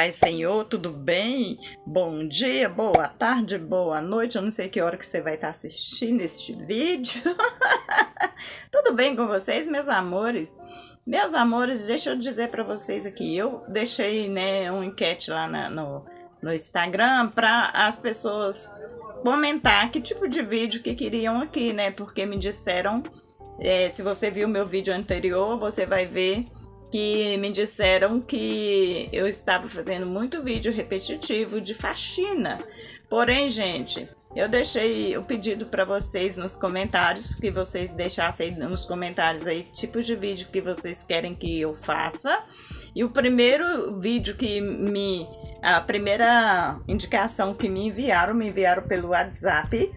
A paz, Senhor, tudo bem? Bom dia, boa tarde, boa noite. Eu não sei que hora que você vai estar assistindo este vídeo. tudo bem com vocês, meus amores? Meus amores, deixa eu dizer para vocês aqui. Eu deixei né, um enquete lá na, no, no Instagram para as pessoas comentar que tipo de vídeo que queriam aqui, né? Porque me disseram é, se você viu meu vídeo anterior, você vai ver que me disseram que eu estava fazendo muito vídeo repetitivo de faxina. Porém, gente, eu deixei o pedido para vocês nos comentários, que vocês deixassem nos comentários aí tipos de vídeo que vocês querem que eu faça. E o primeiro vídeo que me. A primeira indicação que me enviaram, me enviaram pelo WhatsApp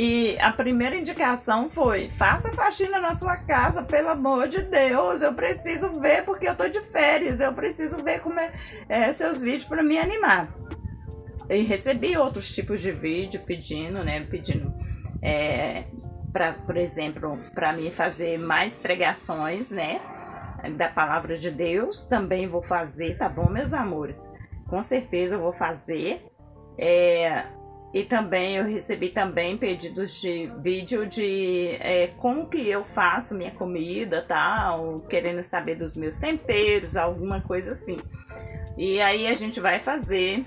e a primeira indicação foi: faça faxina na sua casa, pelo amor de Deus. Eu preciso ver porque eu tô de férias. Eu preciso ver como é, é seus vídeos para me animar. E recebi outros tipos de vídeo pedindo, né? Pedindo, é, pra, por exemplo, para mim fazer mais pregações, né? Da palavra de Deus. Também vou fazer, tá bom, meus amores? Com certeza eu vou fazer. É, e também eu recebi também pedidos de vídeo de é, como que eu faço minha comida, tal, querendo saber dos meus temperos, alguma coisa assim. E aí a gente vai fazer,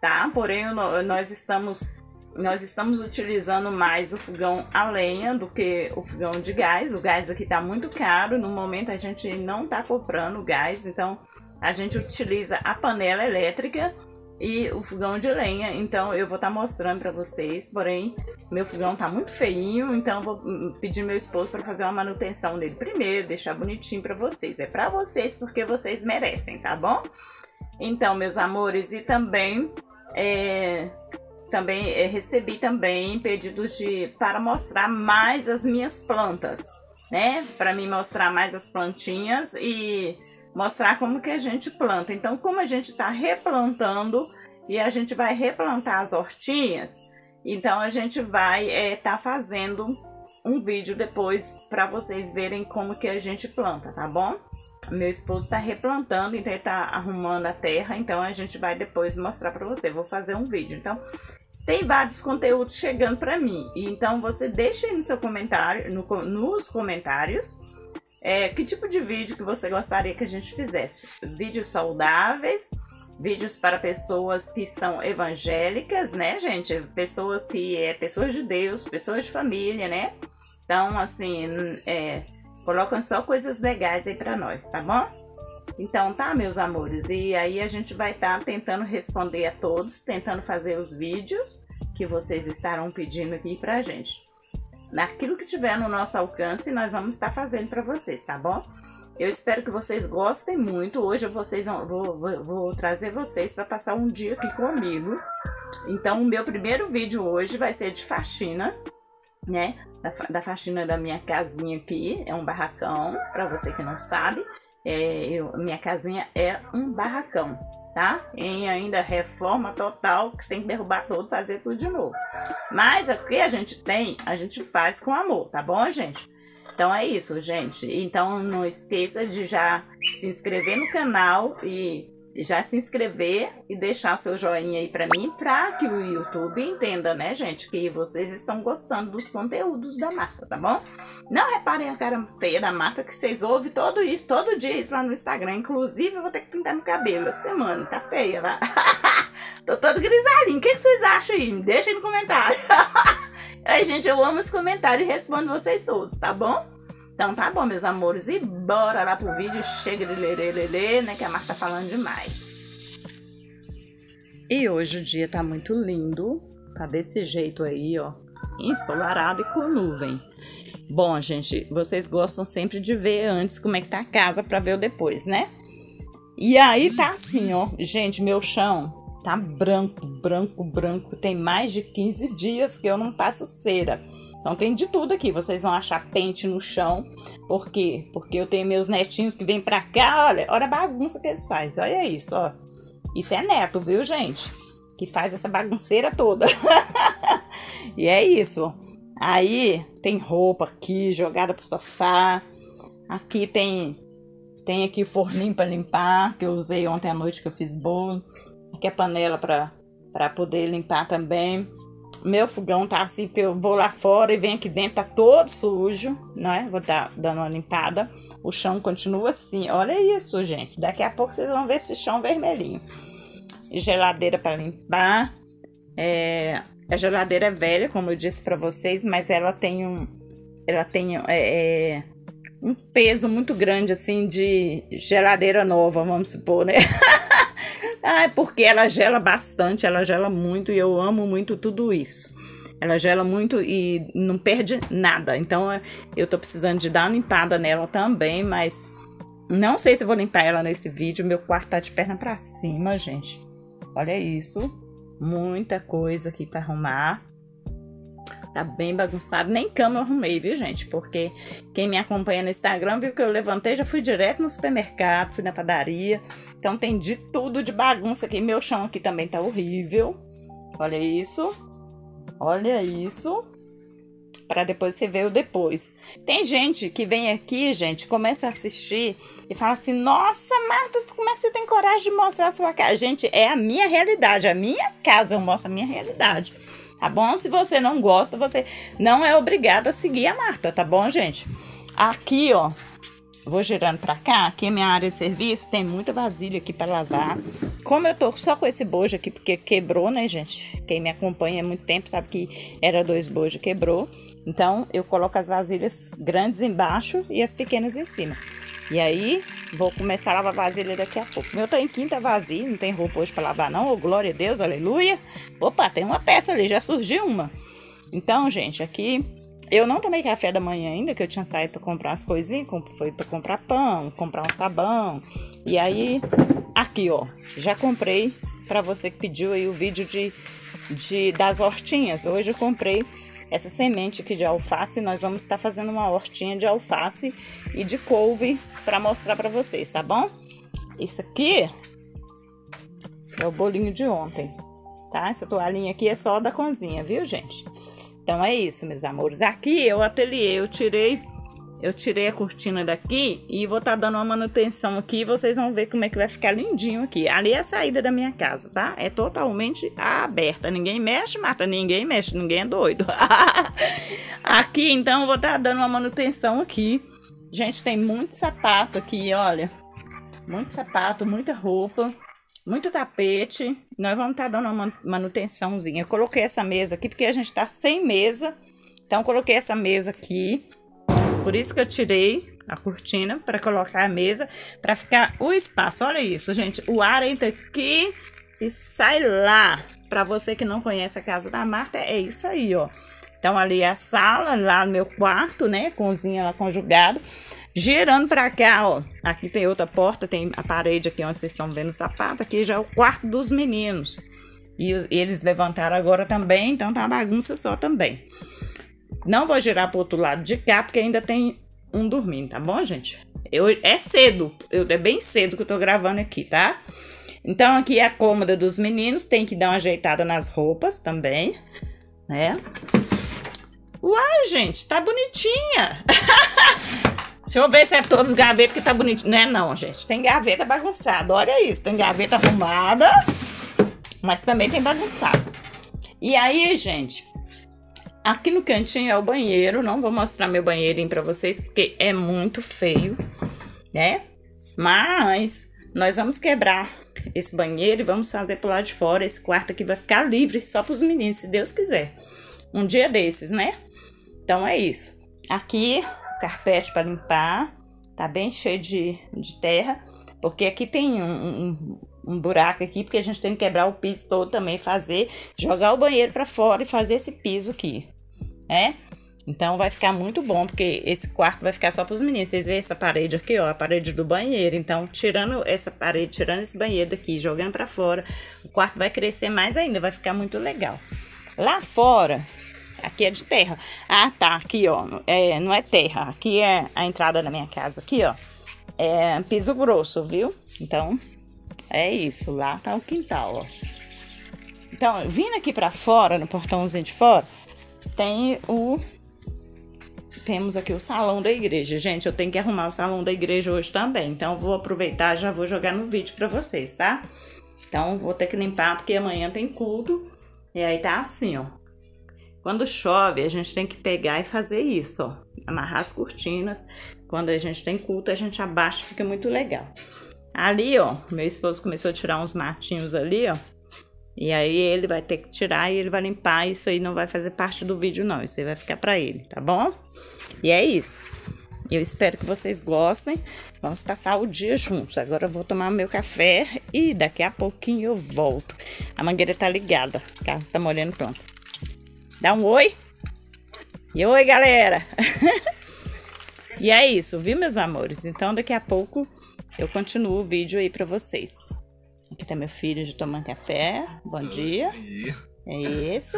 tá? Porém nós estamos nós estamos utilizando mais o fogão a lenha do que o fogão de gás. O gás aqui tá muito caro, no momento a gente não tá comprando gás, então a gente utiliza a panela elétrica e o fogão de lenha. Então eu vou estar tá mostrando para vocês. Porém, meu fogão tá muito feinho, então vou pedir meu esposo para fazer uma manutenção dele primeiro, deixar bonitinho para vocês. É para vocês porque vocês merecem, tá bom? Então, meus amores, e também é, também é, recebi também pedidos de para mostrar mais as minhas plantas né? Para me mostrar mais as plantinhas e mostrar como que a gente planta. Então, como a gente está replantando e a gente vai replantar as hortinhas, então a gente vai estar é, tá fazendo um vídeo depois para vocês verem como que a gente planta, tá bom? Meu esposo está replantando, então ele está arrumando a terra, então a gente vai depois mostrar para você. Vou fazer um vídeo. Então, tem vários conteúdos chegando para mim. Então, você deixa aí no seu comentário, no, nos comentários, é, que tipo de vídeo que você gostaria que a gente fizesse? Vídeos saudáveis, vídeos para pessoas que são evangélicas, né, gente? Pessoas que é pessoas de Deus, pessoas de família, né? Então, assim, é, colocam só coisas legais aí para nós, tá bom? Então, tá, meus amores? E aí a gente vai estar tá tentando responder a todos, tentando fazer os vídeos que vocês estarão pedindo aqui pra gente naquilo que tiver no nosso alcance, nós vamos estar fazendo para vocês, tá bom? Eu espero que vocês gostem muito. Hoje eu vocês vou, vou, vou trazer vocês para passar um dia aqui comigo. Então, o meu primeiro vídeo hoje vai ser de faxina, né? Da, da faxina da minha casinha aqui. É um barracão, para você que não sabe. É, eu, minha casinha é um barracão tá? Em ainda reforma total, que tem que derrubar tudo, fazer tudo de novo. Mas o que a gente tem, a gente faz com amor, tá bom, gente? Então é isso, gente. Então não esqueça de já se inscrever no canal e já se inscrever e deixar seu joinha aí para mim, para que o YouTube entenda, né, gente, que vocês estão gostando dos conteúdos da Marta, tá bom? Não reparem a cara feia da Marta, que vocês ouvem todo isso, todo dia isso lá no Instagram. Inclusive, eu vou ter que pintar meu cabelo essa semana, tá feia lá. Tô todo grisalhinho. O que vocês acham aí? Me deixem no comentário. aí, gente, eu amo os comentários e respondo vocês todos, tá bom? Então tá bom, meus amores, e bora lá pro vídeo. Chega de lerê, né, que a Marta tá falando demais. E hoje o dia tá muito lindo, tá desse jeito aí, ó, ensolarado e com nuvem. Bom, gente, vocês gostam sempre de ver antes como é que tá a casa para ver o depois, né? E aí tá assim, ó. Gente, meu chão tá branco, branco, branco. Tem mais de 15 dias que eu não passo cera. Então tem de tudo aqui. Vocês vão achar pente no chão. Por quê? Porque eu tenho meus netinhos que vêm pra cá. Olha, olha a bagunça que eles fazem. Olha isso, ó. Isso é neto, viu, gente? Que faz essa bagunceira toda. e é isso. Aí tem roupa aqui jogada pro sofá. Aqui tem tem aqui forninho para limpar, que eu usei ontem à noite que eu fiz bolo. Aqui a panela para poder limpar também. Meu fogão tá assim, que eu vou lá fora e venho aqui dentro, tá todo sujo, né? Vou dar dando uma limpada. O chão continua assim. Olha isso, gente. Daqui a pouco vocês vão ver esse chão vermelhinho. Geladeira para limpar. É, a geladeira é velha, como eu disse para vocês, mas ela tem um, ela tem é, é, um peso muito grande assim de geladeira nova, vamos supor, né? Ah, é porque ela gela bastante, ela gela muito e eu amo muito tudo isso. Ela gela muito e não perde nada. Então eu tô precisando de dar uma limpada nela também, mas não sei se vou limpar ela nesse vídeo. Meu quarto tá de perna para cima, gente. Olha isso. Muita coisa aqui para arrumar. Tá bem bagunçado. Nem cama eu arrumei, viu, gente? Porque quem me acompanha no Instagram viu que eu levantei, já fui direto no supermercado, fui na padaria. Então tem de tudo de bagunça aqui. Meu chão aqui também tá horrível. Olha isso. Olha isso. Para depois você ver o depois. Tem gente que vem aqui, gente, começa a assistir e fala assim: Nossa, Marta, como é que você tem coragem de mostrar a sua casa? Gente, é a minha realidade, a minha casa, eu mostro a minha realidade tá bom? Se você não gosta, você não é obrigado a seguir a Marta, tá bom, gente? Aqui, ó, vou girando pra cá, aqui é minha área de serviço, tem muita vasilha aqui para lavar. Como eu tô só com esse bojo aqui, porque quebrou, né, gente? Quem me acompanha há muito tempo sabe que era dois bojos, quebrou. Então, eu coloco as vasilhas grandes embaixo e as pequenas em cima. E aí, vou começar a lavar vasilha daqui a pouco. Meu tá vazio, não tem roupa hoje para lavar não. Oh, glória a Deus, aleluia. Opa, tem uma peça ali, já surgiu uma. Então, gente, aqui eu não tomei café da manhã ainda, que eu tinha saído para comprar as coisinhas, foi para comprar pão, comprar um sabão. E aí, aqui, ó, já comprei para você que pediu aí o vídeo de, de das hortinhas. Hoje eu comprei essa semente aqui de alface, nós vamos estar fazendo uma hortinha de alface e de couve para mostrar para vocês, tá bom? Isso aqui é o bolinho de ontem, tá? Essa toalhinha aqui é só da cozinha, viu, gente? Então é isso, meus amores. Aqui eu ateliê, eu tirei eu tirei a cortina daqui e vou estar tá dando uma manutenção aqui. Vocês vão ver como é que vai ficar lindinho aqui. Ali é a saída da minha casa, tá? É totalmente aberta. Ninguém mexe, Marta. Ninguém mexe. Ninguém é doido. aqui, então, eu vou estar tá dando uma manutenção aqui. Gente, tem muito sapato aqui, olha. Muito sapato, muita roupa. Muito tapete. Nós vamos estar tá dando uma manutençãozinha. Eu coloquei essa mesa aqui porque a gente tá sem mesa. Então, coloquei essa mesa aqui por isso que eu tirei a cortina para colocar a mesa, para ficar o espaço. Olha isso, gente. O ar entra aqui e sai lá. Para você que não conhece a casa da Marta, é isso aí, ó. Então, ali é a sala, lá no meu quarto, né? Cozinha lá conjugado. Girando para cá, ó. Aqui tem outra porta, tem a parede aqui onde vocês estão vendo o sapato. Aqui já é o quarto dos meninos. E eles levantaram agora também, então tá uma bagunça só também. Não vou girar pro outro lado de cá, porque ainda tem um dormindo, tá bom, gente? Eu, é cedo, eu, é bem cedo que eu tô gravando aqui, tá? Então, aqui é a cômoda dos meninos, tem que dar uma ajeitada nas roupas também, né? Uai, gente, tá bonitinha! Deixa eu ver se é todos os gavetas que tá bonitinho. Não é não, gente. Tem gaveta bagunçada. Olha isso. Tem gaveta arrumada, mas também tem bagunçado. E aí, gente, Aqui no cantinho é o banheiro, não vou mostrar meu banheirinho para vocês porque é muito feio, né? Mas nós vamos quebrar esse banheiro e vamos fazer pro lado de fora. Esse quarto aqui vai ficar livre só para os meninos, se Deus quiser. Um dia desses, né? Então é isso. Aqui, carpete para limpar, tá bem cheio de, de terra, porque aqui tem um, um, um buraco aqui, porque a gente tem que quebrar o piso todo também, fazer, jogar o banheiro para fora e fazer esse piso aqui né? Então vai ficar muito bom, porque esse quarto vai ficar só para os meninos. Vocês veem essa parede aqui, ó, a parede do banheiro. Então, tirando essa parede, tirando esse banheiro daqui, jogando para fora, o quarto vai crescer mais ainda, vai ficar muito legal. Lá fora, aqui é de terra. Ah, tá, aqui, ó, é, não é terra, aqui é a entrada da minha casa, aqui, ó, é piso grosso, viu? Então, é isso, lá tá o quintal, ó. Então, vindo aqui para fora, no portãozinho de fora, tem o temos aqui o salão da igreja. Gente, eu tenho que arrumar o salão da igreja hoje também. Então, vou aproveitar já vou jogar no vídeo para vocês, tá? Então, vou ter que limpar porque amanhã tem culto. E aí tá assim, ó. Quando chove, a gente tem que pegar e fazer isso, ó. Amarrar as cortinas. Quando a gente tem culto, a gente abaixa, fica muito legal. Ali, ó, meu esposo começou a tirar uns matinhos ali, ó. E aí ele vai ter que tirar e ele vai limpar. Isso aí não vai fazer parte do vídeo, não. Isso aí vai ficar pra ele, tá bom? E é isso. Eu espero que vocês gostem. Vamos passar o dia juntos. Agora eu vou tomar meu café e daqui a pouquinho eu volto. A mangueira tá ligada. A casa tá molhando pronto. Dá um oi. E oi, galera. e é isso, viu, meus amores? Então daqui a pouco eu continuo o vídeo aí pra vocês. Aqui tá meu filho de tomando café. Bom dia. Bom dia. É isso.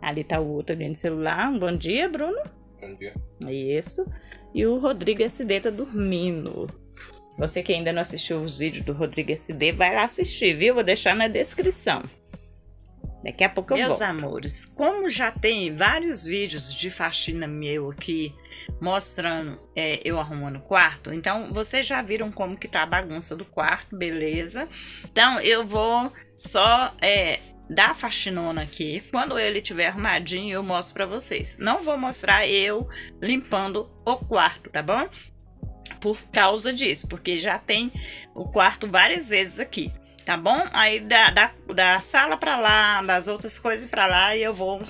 Ali tá o outro ali no celular. Bom dia, Bruno. Bom dia. É isso. E o Rodrigo SD tá dormindo. Você que ainda não assistiu os vídeos do Rodrigo SD, vai lá assistir, viu? Vou deixar na descrição. Daqui a pouco eu Meus volto. amores, como já tem vários vídeos de faxina meu aqui mostrando é, eu arrumando o quarto, então vocês já viram como que tá a bagunça do quarto, beleza? Então eu vou só é, dar a faxinona aqui. Quando ele tiver arrumadinho, eu mostro pra vocês. Não vou mostrar eu limpando o quarto, tá bom? Por causa disso, porque já tem o quarto várias vezes aqui tá bom? Aí da, da, da sala para lá, das outras coisas para lá, e eu vou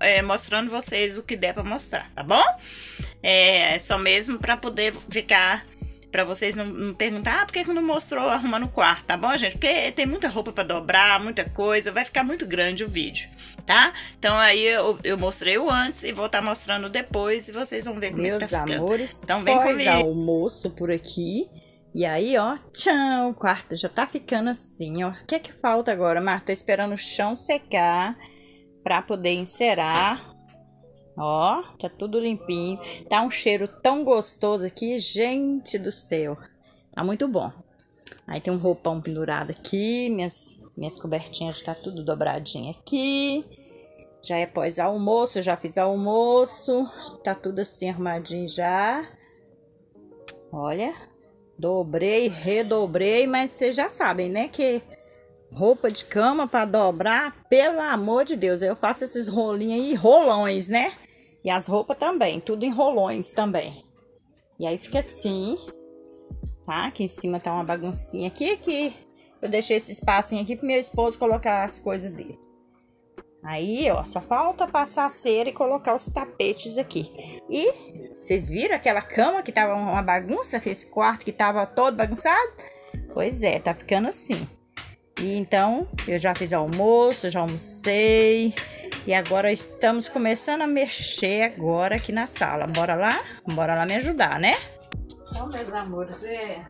é, mostrando vocês o que der para mostrar, tá bom? É só mesmo para poder ficar para vocês não, não, perguntar, ah, por que não mostrou arrumando o quarto, tá bom, gente? Porque tem muita roupa para dobrar, muita coisa, vai ficar muito grande o vídeo, tá? Então aí eu, eu mostrei o antes e vou estar tá mostrando depois e vocês vão ver como Meus é que tá amores, então vem comigo. almoço por aqui. E aí, ó, tchau, o quarto já tá ficando assim, ó. O que é que falta agora, Marta? Tô esperando o chão secar pra poder encerar. Ó, tá tudo limpinho. Tá um cheiro tão gostoso aqui, gente do céu. Tá muito bom. Aí tem um roupão pendurado aqui, minhas, minhas cobertinhas já tá tudo dobradinho aqui. Já é pós-almoço, já fiz almoço. Tá tudo assim arrumadinho já. Olha, Dobrei, redobrei, mas vocês já sabem, né? Que roupa de cama para dobrar, pelo amor de Deus, eu faço esses rolinhos aí, rolões, né? E as roupas também, tudo em rolões também. E aí fica assim, tá? Aqui em cima tá uma baguncinha aqui, aqui. Eu deixei esse espacinho aqui pro meu esposo colocar as coisas dele. Aí, ó, só falta passar a cera e colocar os tapetes aqui. E vocês viram aquela cama que tava uma bagunça? Esse quarto que tava todo bagunçado? Pois é, tá ficando assim. E então, eu já fiz almoço, já almocei. E agora estamos começando a mexer agora aqui na sala. Bora lá? Bora lá me ajudar, né? Então, meus amores, é...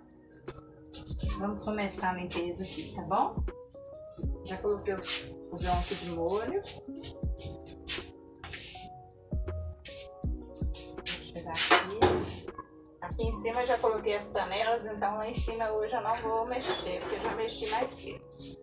Vamos começar a limpeza aqui, tá bom? Já coloquei o feijão aqui de molho. Aqui em cima eu já coloquei as panelas, então lá em cima hoje eu não vou mexer, porque eu já mexi mais cedo.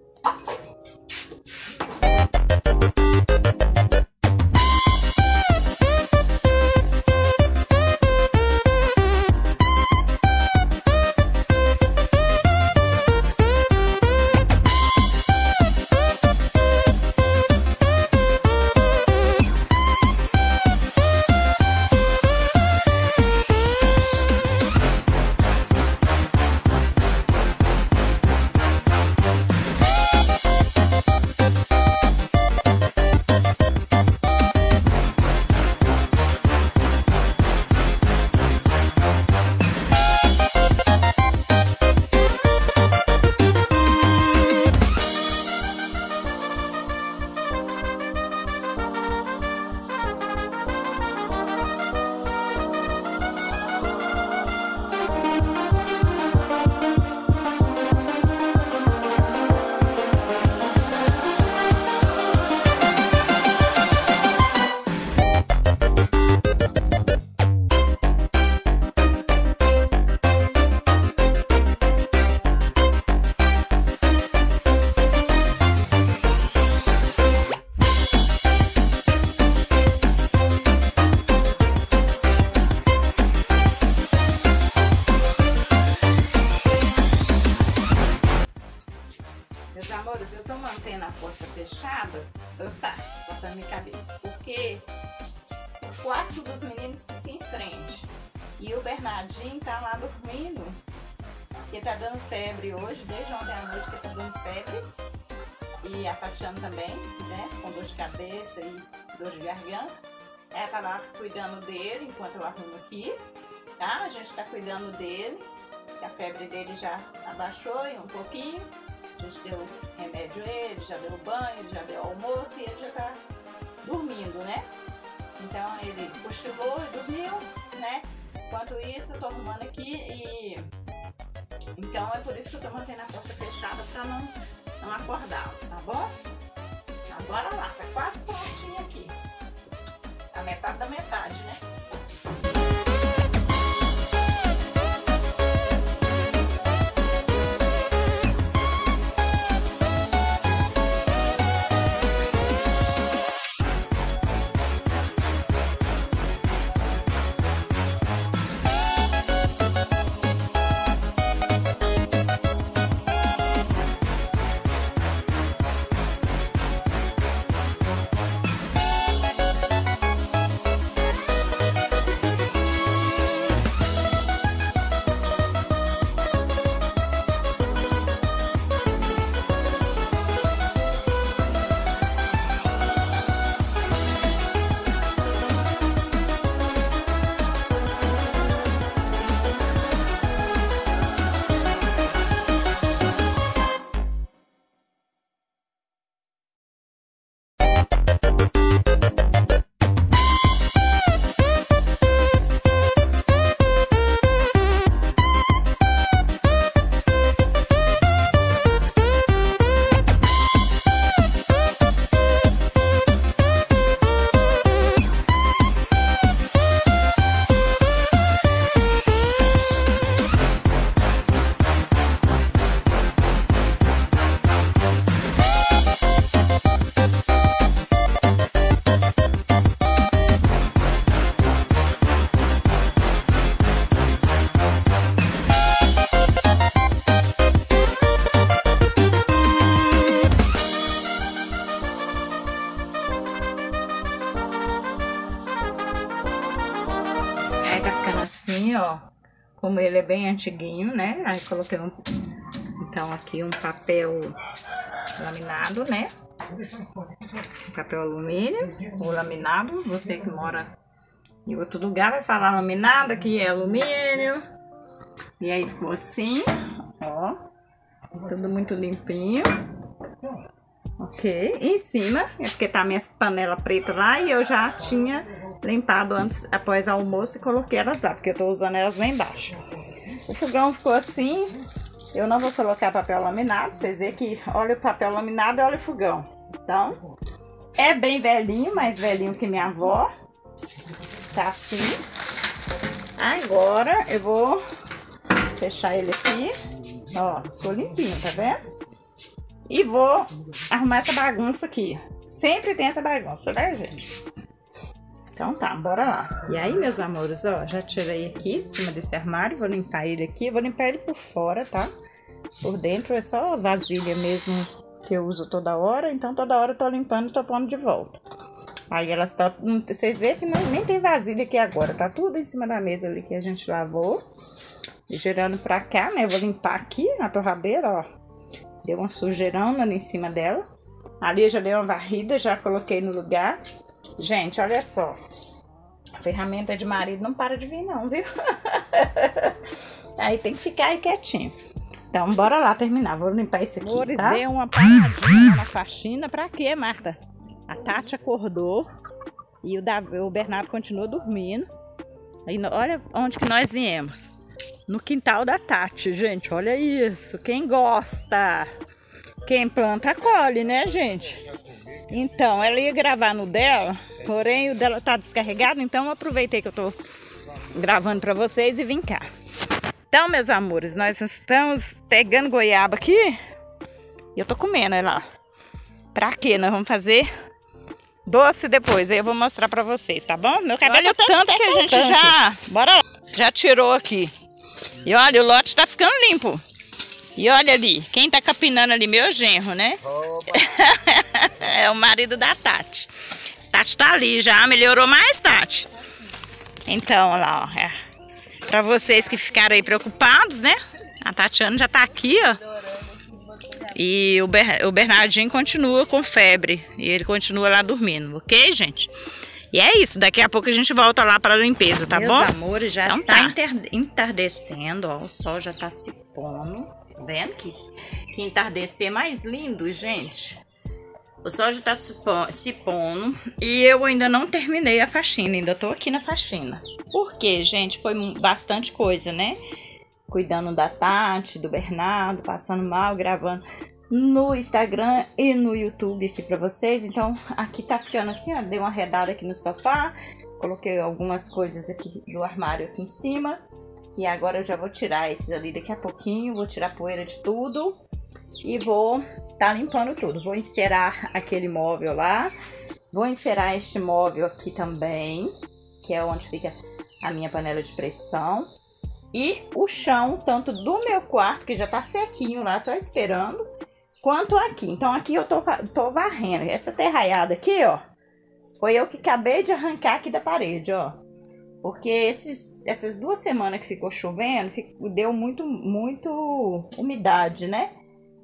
De garganta. Ela tá lá cuidando dele enquanto eu arrumo aqui. Tá? A gente tá cuidando dele. A febre dele já abaixou um pouquinho. A gente deu remédio a ele, já deu banho, já deu almoço e ele já tá dormindo, né? Então ele cochilou e dormiu, né? Enquanto isso, eu tô arrumando aqui e. Então é por isso que eu tô mantendo a porta fechada pra não, não acordar, tá bom? Então bora lá, tá quase prontinho aqui. A metade da metade, né? Como ele é bem antiguinho, né? Aí coloquei um... Então aqui um papel laminado, né? Papel alumínio ou laminado. Você que mora em outro lugar vai falar laminado, aqui é alumínio. E aí ficou assim, ó. Tudo muito limpinho. Ok. E em cima, é porque tá minhas panelas pretas lá e eu já tinha limpado antes, após almoço e coloquei elas lá, porque eu tô usando elas lá embaixo. O fogão ficou assim. Eu não vou colocar papel laminado, vocês veem que olha o papel laminado e olha o fogão. Então, é bem velhinho, mais velhinho que minha avó. Tá assim. Agora eu vou fechar ele aqui. Ó, ficou limpinho, tá vendo? E vou arrumar essa bagunça aqui. Sempre tem essa bagunça, né, gente? Então tá, bora lá. E aí, meus amores, ó, já tirei aqui em cima desse armário, vou limpar ele aqui, vou limpar ele por fora, tá? Por dentro é só vasilha mesmo que eu uso toda hora, então toda hora eu tô limpando e tô pondo de volta. Aí elas estão, vocês veem que não, nem tem vasilha aqui agora, tá tudo em cima da mesa ali que a gente lavou. E girando pra cá, né, eu vou limpar aqui a torradeira, ó. Deu uma sujeirona ali em cima dela. Ali eu já dei uma varrida, já coloquei no lugar. Gente, olha só. A ferramenta de marido não para de vir, não, viu? aí tem que ficar aí quietinho. Então, bora lá terminar. Vou limpar esse aqui, Amores, tá? deu uma paradinha na faxina. Pra quê, Marta? A Tati acordou e o, Davi, o Bernardo continuou dormindo. Aí, olha onde que nós viemos. No quintal da Tati, gente. Olha isso. Quem gosta? Quem planta, colhe, né, gente? Então, ela ia gravar no dela, porém o dela tá descarregado, então eu aproveitei que eu tô gravando pra vocês e vim cá. Então, meus amores, nós estamos pegando goiaba aqui e eu tô comendo ela. Pra quê? Nós vamos fazer doce depois, aí eu vou mostrar pra vocês, tá bom? Meu cabelo Olha é o tanto que a gente gente já... Bora lá. Já tirou aqui. E olha, o lote tá ficando limpo. E olha ali, quem tá capinando ali? Meu genro, né? é o marido da Tati. Tati tá ali já, melhorou mais, Tati? Então, olha lá, ó. É. Pra vocês que ficaram aí preocupados, né? A Tatiana já tá aqui, ó. E o, Ber o Bernardinho continua com febre. E ele continua lá dormindo, ok, gente? E é isso, daqui a pouco a gente volta lá para a limpeza, tá Meus bom? amores, já então, tá, tá. entardecendo, ó, o sol já tá se pondo. Vendo que, que entardecer mais lindo, gente? O sol já tá se pondo e eu ainda não terminei a faxina, ainda tô aqui na faxina. Por quê, gente? Foi bastante coisa, né? Cuidando da Tati, do Bernardo, passando mal, gravando no Instagram e no YouTube aqui pra vocês. Então, aqui tá ficando assim, ó. Dei uma redada aqui no sofá. Coloquei algumas coisas aqui do armário aqui em cima. E agora eu já vou tirar esses ali daqui a pouquinho. Vou tirar poeira de tudo. E vou tá limpando tudo. Vou encerar aquele móvel lá. Vou encerar este móvel aqui também. Que é onde fica a minha panela de pressão. E o chão, tanto do meu quarto, que já tá sequinho lá, só esperando quanto aqui. Então aqui eu tô, tô varrendo. Essa terraiada aqui, ó, foi eu que acabei de arrancar aqui da parede, ó. Porque esses, essas duas semanas que ficou chovendo, deu muito, muito umidade, né?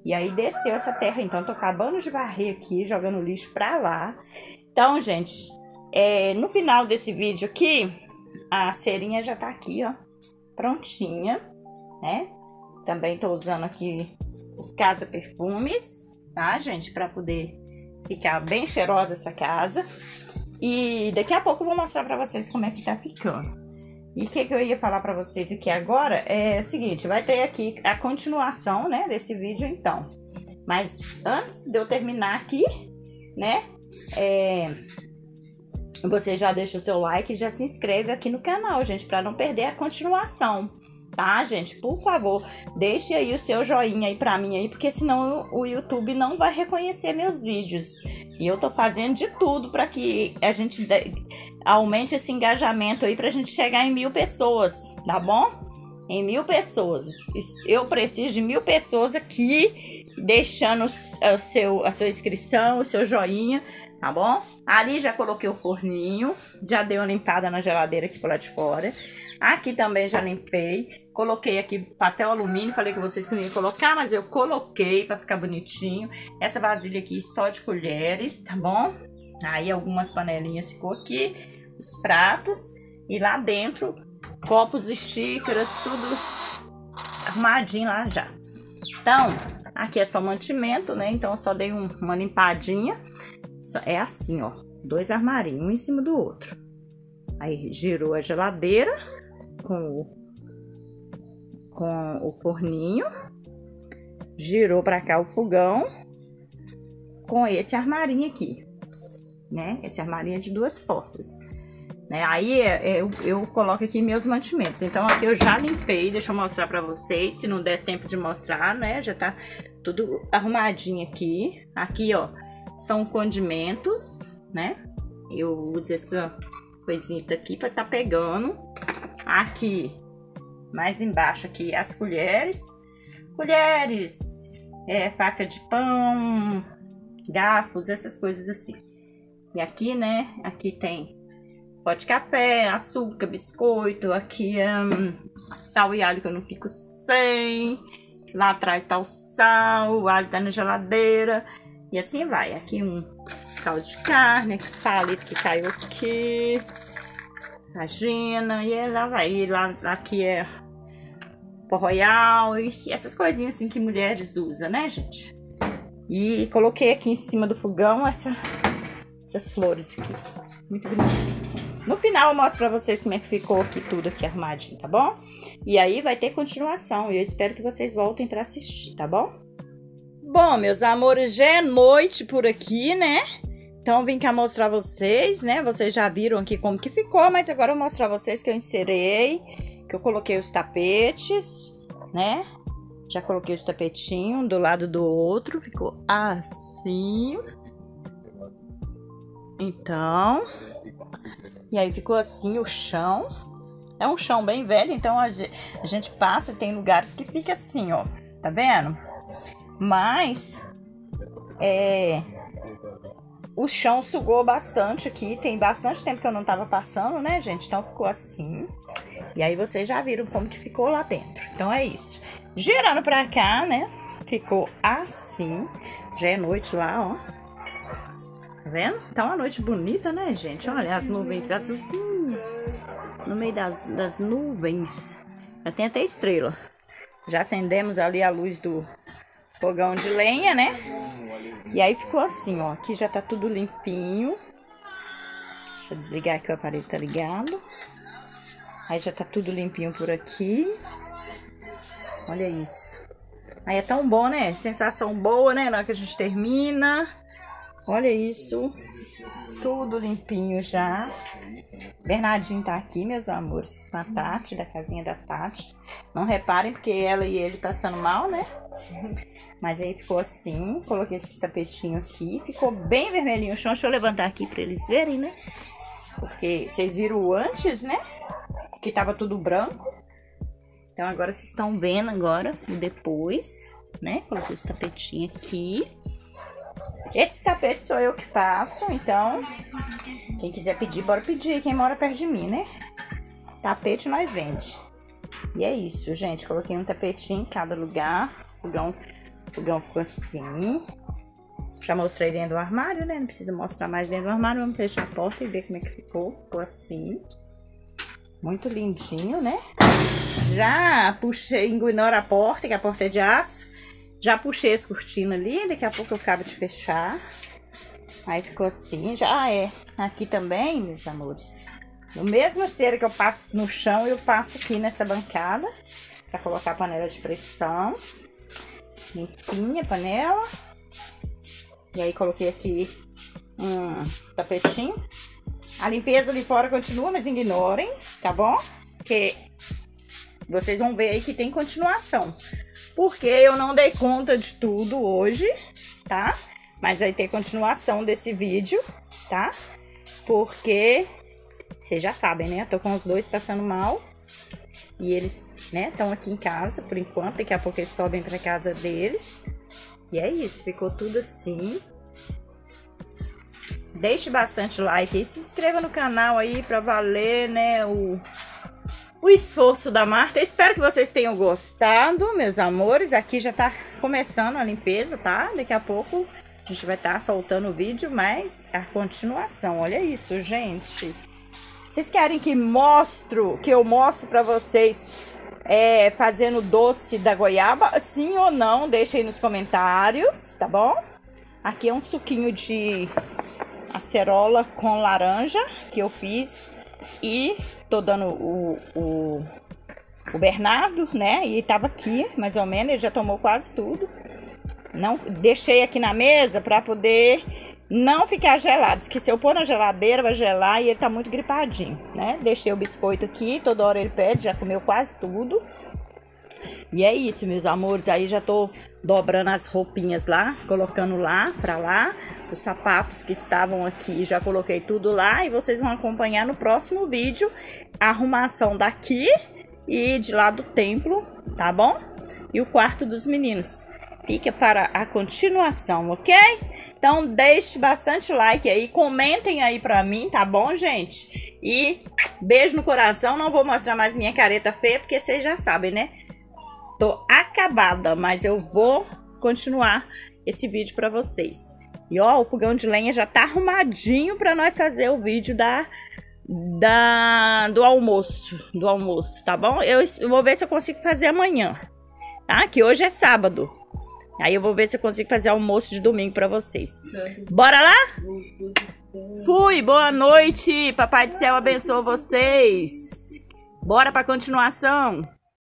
E aí desceu essa terra, então tô acabando de varrer aqui, jogando lixo pra lá. Então, gente, é, no final desse vídeo aqui, a cerinha já tá aqui, ó, prontinha, né? Também tô usando aqui Casa Perfumes, tá, gente? Para poder ficar bem cheirosa essa casa. E daqui a pouco eu vou mostrar para vocês como é que tá ficando. E o que, que eu ia falar para vocês aqui agora é o seguinte, vai ter aqui a continuação, né, desse vídeo então. Mas antes de eu terminar aqui, né, é, você já deixa o seu like e já se inscreve aqui no canal, gente, para não perder a continuação tá, gente? Por favor, deixe aí o seu joinha aí pra mim aí, porque senão o YouTube não vai reconhecer meus vídeos. E eu tô fazendo de tudo para que a gente aumente esse engajamento aí pra gente chegar em mil pessoas, tá bom? Em mil pessoas. Eu preciso de mil pessoas aqui deixando o seu, a sua inscrição, o seu joinha, tá bom? Ali já coloquei o forninho, já dei uma limpada na geladeira aqui por lá de fora. Aqui também já limpei. Coloquei aqui papel alumínio, falei que vocês não iam colocar, mas eu coloquei para ficar bonitinho. Essa vasilha aqui só de colheres, tá bom? Aí algumas panelinhas ficou aqui, os pratos. E lá dentro, copos e xícaras, tudo armadinho lá já. Então, aqui é só mantimento, né? Então, eu só dei um, uma limpadinha. É assim, ó. Dois armarinhos, um em cima do outro. Aí, girou a geladeira com o, com o forninho, girou para cá o fogão com esse armarinho aqui, né? Esse armarinho de duas portas. Né? Aí é, é, eu, eu coloco aqui meus mantimentos. Então aqui eu já limpei, deixa eu mostrar para vocês, se não der tempo de mostrar, né? Já tá tudo arrumadinho aqui. Aqui, ó, são condimentos, né? Eu uso essa coisinha aqui para tá pegando Aqui, mais embaixo aqui, as colheres. Colheres, é, faca de pão, garfos, essas coisas assim. E aqui, né, aqui tem pó de café, açúcar, biscoito. Aqui um, sal e alho que eu não fico sem. Lá atrás tá o sal, o alho tá na geladeira. E assim vai. Aqui um caldo de carne, palito que caiu aqui vagina, e lá vai. E lá, aqui é royal, e essas coisinhas assim que mulheres usam, né, gente? E coloquei aqui em cima do fogão essa, essas flores aqui. Muito bonitinho. No final eu mostro pra vocês como é que ficou aqui tudo aqui arrumadinho, tá bom? E aí vai ter continuação e eu espero que vocês voltem pra assistir, tá bom? Bom, meus amores, já é noite por aqui, né? Então, vim cá mostrar vocês, né? Vocês já viram aqui como que ficou, mas agora eu vou mostrar vocês que eu inserei, que eu coloquei os tapetes, né? Já coloquei os tapetinhos um do lado do outro, ficou assim. Então, e aí ficou assim o chão. É um chão bem velho, então a gente passa e tem lugares que fica assim, ó. tá vendo? Mas, é, o chão sugou bastante aqui. Tem bastante tempo que eu não tava passando, né, gente? Então ficou assim. E aí vocês já viram como que ficou lá dentro. Então é isso. Girando pra cá, né? Ficou assim. Já é noite lá, ó. Tá vendo? Tá uma noite bonita, né, gente? Olha as nuvens assim. No meio das, das nuvens. Já tem até estrela. Já acendemos ali a luz do fogão de lenha, né? E aí ficou assim, ó. Aqui já tá tudo limpinho. Deixa eu desligar aqui o aparelho tá ligado. Aí já tá tudo limpinho por aqui. Olha isso. Aí é tão bom, né? Sensação boa, né? Na hora que a gente termina. Olha isso. Tudo limpinho já. Bernardinho tá aqui, meus amores. Com a Tati, da casinha da Tati. Não reparem, porque ela e ele passando mal, né? Mas aí ficou assim. Coloquei esse tapetinho aqui. Ficou bem vermelhinho o chão. Deixa eu levantar aqui pra eles verem, né? Porque vocês viram antes, né? Que tava tudo branco. Então agora vocês estão vendo agora o depois, né? Coloquei esse tapetinho aqui. Esse tapete sou eu que faço, então quem quiser pedir, bora pedir. Quem mora perto de mim, né? Tapete nós vende. E é isso, gente. Coloquei um tapetinho em cada lugar. Fogão, fogão ficou assim. Já mostrei dentro do armário, né? Não precisa mostrar mais dentro do armário. Vamos fechar a porta e ver como é que ficou. Ficou assim. Muito lindinho, né? Já puxei, ignora a porta, que a porta é de aço. Já puxei as cortinas ali, daqui a pouco eu acabo de fechar. Aí ficou assim, já ah, é. Aqui também, meus amores. No mesmo cera que eu passo no chão, eu passo aqui nessa bancada. Pra colocar a panela de pressão. Limpinha a panela. E aí coloquei aqui um tapetinho. A limpeza ali fora continua, mas ignorem, tá bom? Porque vocês vão ver aí que tem continuação. Porque eu não dei conta de tudo hoje, tá? Mas vai ter continuação desse vídeo, tá? Porque vocês já sabem, né? Eu tô com os dois passando mal. E eles, né, estão aqui em casa por enquanto. Daqui a pouco eles sobem pra casa deles. E é isso, ficou tudo assim. Deixe bastante like e se inscreva no canal aí pra valer, né, o o esforço da Marta. Espero que vocês tenham gostado, meus amores. Aqui já tá começando a limpeza, tá? Daqui a pouco a gente vai estar tá soltando o vídeo, mas a continuação. Olha isso, gente. Vocês querem que mostro, que eu mostro para vocês é, fazendo doce da goiaba? Sim ou não? Deixa aí nos comentários, tá bom? Aqui é um suquinho de acerola com laranja que eu fiz e tô dando o, o, o Bernardo, né? E tava aqui, mais ou menos, ele já tomou quase tudo. Não deixei aqui na mesa para poder não ficar gelado. Que se eu pôr na geladeira vai gelar e ele tá muito gripadinho, né? Deixei o biscoito aqui, toda hora ele pede, já comeu quase tudo. E é isso, meus amores. Aí já tô dobrando as roupinhas lá, colocando lá pra lá. Os sapatos que estavam aqui, já coloquei tudo lá. E vocês vão acompanhar no próximo vídeo a arrumação daqui e de lá do templo, tá bom? E o quarto dos meninos. Fica para a continuação, ok? Então deixe bastante like aí, comentem aí pra mim, tá bom, gente? E beijo no coração, não vou mostrar mais minha careta feia, porque vocês já sabem, né? tô acabada, mas eu vou continuar esse vídeo para vocês. E ó, o fogão de lenha já tá arrumadinho para nós fazer o vídeo da, da do almoço, do almoço, tá bom? Eu, eu vou ver se eu consigo fazer amanhã, tá? Que hoje é sábado. Aí eu vou ver se eu consigo fazer almoço de domingo para vocês. Bora lá? Fui, boa noite. Papai do céu abençoe vocês. Bora para continuação.